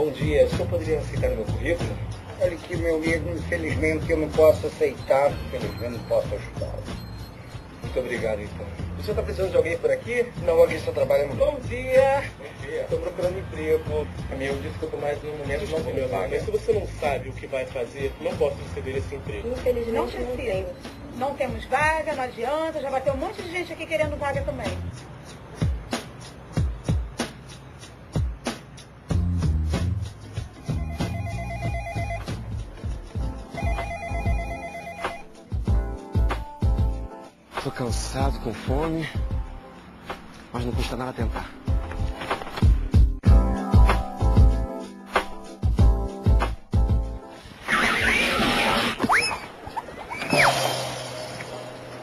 Bom dia, o senhor poderia aceitar meu currículo? Olha aqui, meu amigo, infelizmente eu não posso aceitar, infelizmente não posso ajudá-lo. Muito obrigado, então. O senhor está precisando de alguém por aqui? Não, alguém está trabalhando. Bom dia! Bom dia. Estou procurando emprego. Meu, desculpa, mas no momento não tenho meu mas se você não sabe o que vai fazer, não posso receber esse emprego. Infelizmente Não não, precisa. tem. Não temos vaga, não adianta, já bateu um monte de gente aqui querendo vaga também. Tô cansado, com fome, mas não custa nada tentar.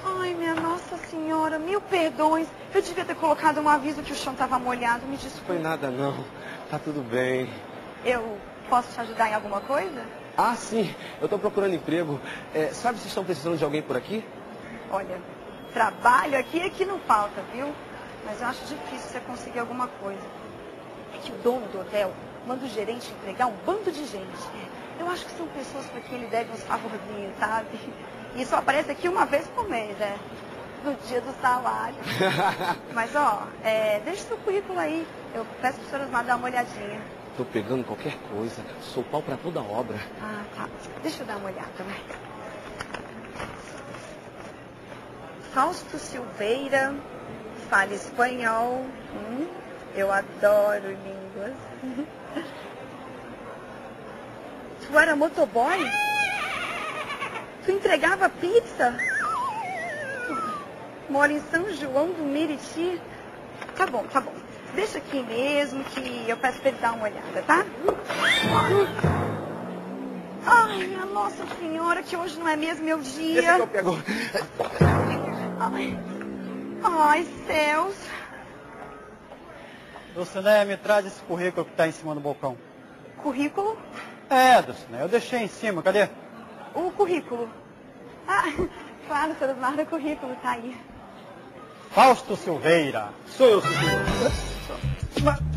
Ai, minha Nossa Senhora, mil perdões. Eu devia ter colocado um aviso que o chão estava molhado. Me Foi desculpe. nada não, tá tudo bem. Eu posso te ajudar em alguma coisa? Ah, sim, eu tô procurando emprego. É, sabe se estão precisando de alguém por aqui? Olha, trabalho aqui é que não falta, viu? Mas eu acho difícil você conseguir alguma coisa. É que o dono do hotel manda o gerente entregar um bando de gente. Eu acho que são pessoas para quem ele deve uns favorzinhos, sabe? E só aparece aqui uma vez por mês, é. No dia do salário. Mas, ó, é, deixa seu currículo aí. Eu peço para senhoras dar uma olhadinha. Tô pegando qualquer coisa, sou pau pra toda obra. Ah, tá. Deixa eu dar uma olhada, vai. Fausto Silveira, fala espanhol. Hum, eu adoro línguas. Tu era motoboy? Tu entregava pizza? Mora em São João do Meriti? Tá bom, tá bom. Deixa aqui mesmo que eu peço pra ele dar uma olhada, tá? Ai, minha Nossa Senhora, que hoje não é mesmo meu Esse dia. que eu pego. Ai, ai céus. Dulcinea, me traz esse currículo que está em cima do balcão. Currículo? É, Dulcinea, eu deixei em cima, cadê? O currículo. Ah, claro, seu Eduardo, o currículo tá aí. Fausto Silveira. Sou eu, senhor. Mas-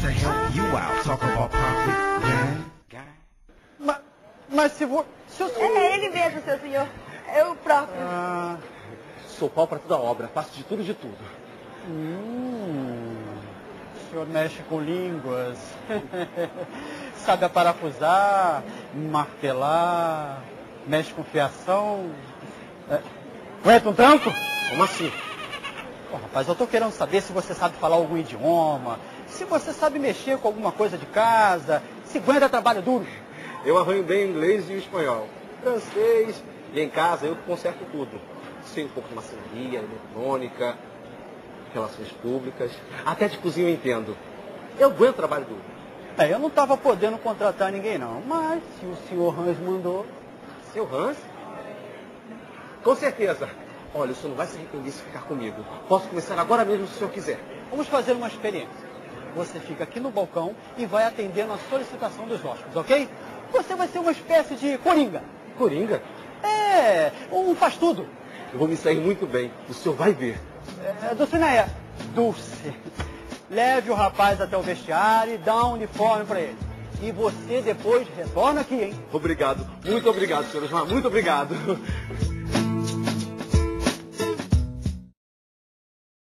to help you out, talk about profit, gang. Mas, mas se vo... Se eu... É ele mesmo, seu senhor. Eu próprio. Ah, Sou pau pra toda obra, faço de tudo de tudo. hum, o senhor mexe com línguas. Sabe aparafusar, martelar, mexe com fiação. É, aguenta um tranco? Como assim? Pô, rapaz, eu tô querendo saber se você sabe falar algum idioma, se você sabe mexer com alguma coisa de casa, se aguenta trabalho duro. Eu arranho bem o inglês e o espanhol. Francês, e em casa eu conserto tudo. Sei um pouco de maçonaria, eletrônica, relações públicas, até de cozinha eu entendo. Eu aguento trabalho duro. É, eu não estava podendo contratar ninguém não, mas se o senhor Hans mandou, Seu Hans? Com certeza. Olha, o senhor não vai se arrepender se ficar comigo. Posso começar agora mesmo se o senhor quiser. vamos fazer uma experiência. Você fica aqui no balcão e vai atendendo a solicitação dos hóspedes, ok? Você vai ser uma espécie de coringa. Coringa? É, um faz tudo. Eu vou me sair muito bem. O senhor vai ver. É, Dulcineia, Dulce, leve o rapaz até o vestiário e dá um uniforme para ele. E você depois retorna aqui, hein? Obrigado. Muito obrigado, senhor Osmar. Muito obrigado.